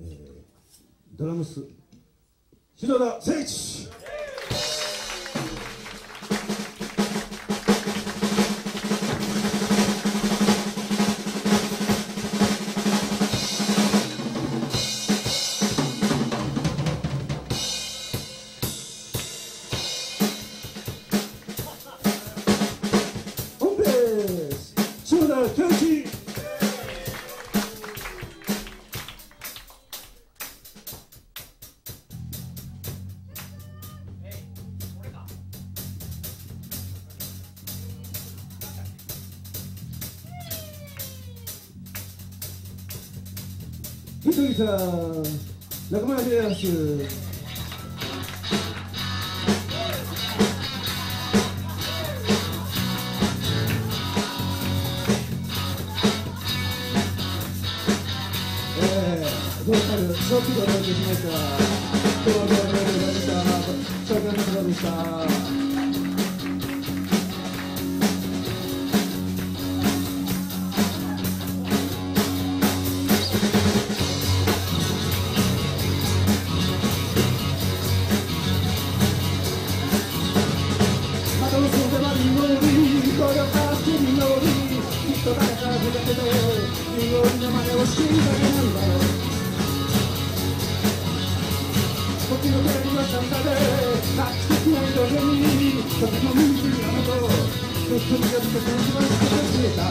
えー、ドラムス篠田誠一。本ベース篠田健一。ひとりさん仲間ですえー、カル、ショッピングをお願いしました。どうもありがとうございました。紹介の方でした。かがふざけて、緑の真似をしていただけなんだよ。時のテレビはちゃんだで、なくてくないだけに、時の水にあのと、ずっと見がつけて一番好きで消えた。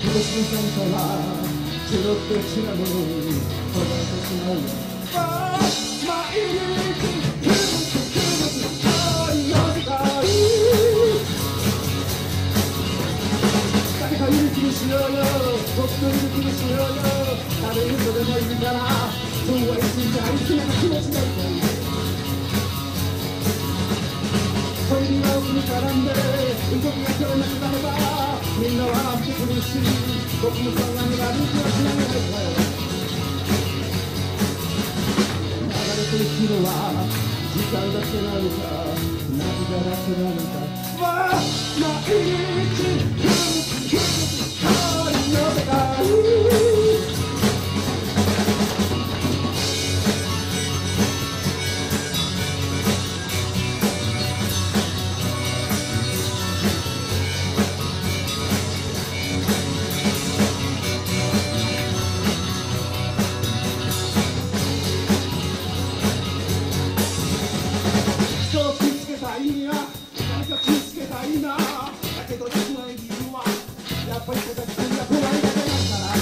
今年のサンタは、チロって違うのに、ほざいてしまうよ。あ僕と勇気にしようよ誰にとでもいいからそうはいついてあいつらの気持ちがいい恋には奥に絡んで動きが取れなくなればみんな笑ってくる。し僕もそんなに悪い気はしないからよ流れていくのは時間だけなのか涙だけなのかわあ毎日誰か傷つけたいな。だけどできない理由はやっぱり小崎君が怖いだけなんだな。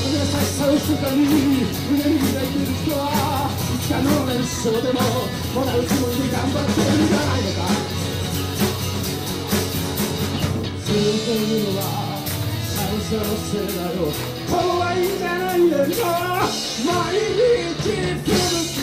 優しさをすかに胸に抱いてる人はいつかの連勝でももらうつもりで頑張ってるんじゃないのか。強いというのは最初のせいだよ。怖いんじゃないよ毎日傷つ